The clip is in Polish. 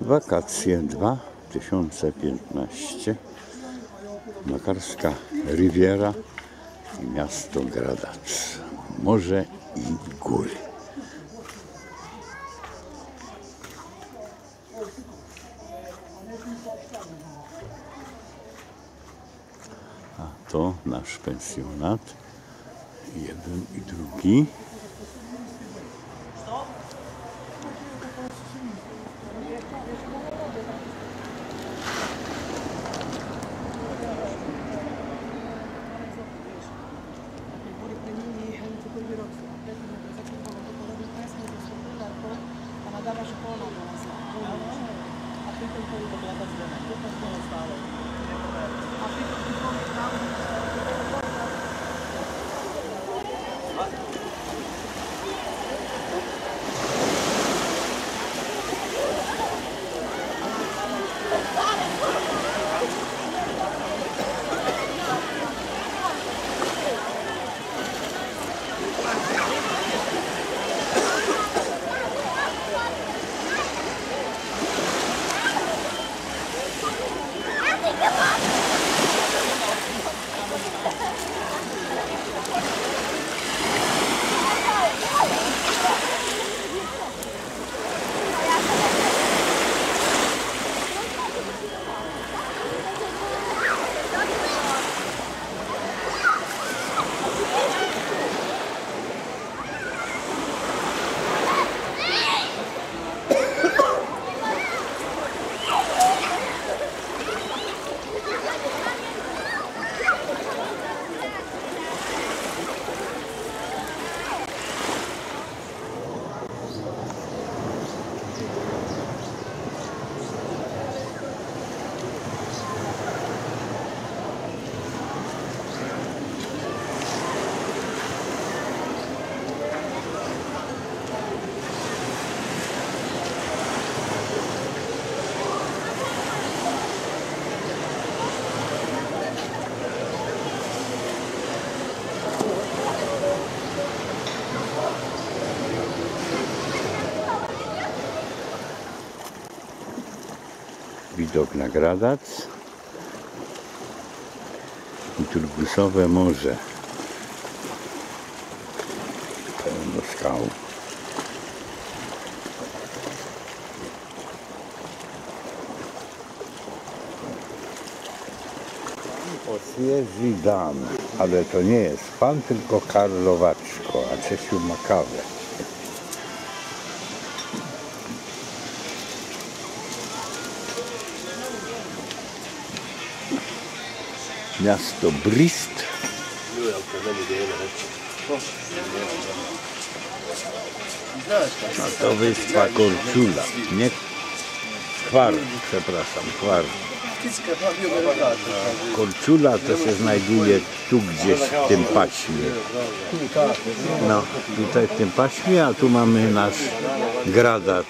Wakacje 2015 Makarska Riviera i miasto Gradac. Morze i góry. A to nasz pensjonat. Jeden i drugi. Thank you. Widok na Gradac i turkusowe morze. Pełno skał. Oswieży Dan, ale to nie jest pan, tylko Karlowaczko, a Czesiu ma kawę. Miasto Brist. A to wyspa Korczula. Nie Kwar, przepraszam, Kwar. Korczula to się znajduje tu gdzieś w tym paśmie. No, tutaj w tym paśmie, a tu mamy nasz gradac.